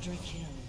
Quadra kill.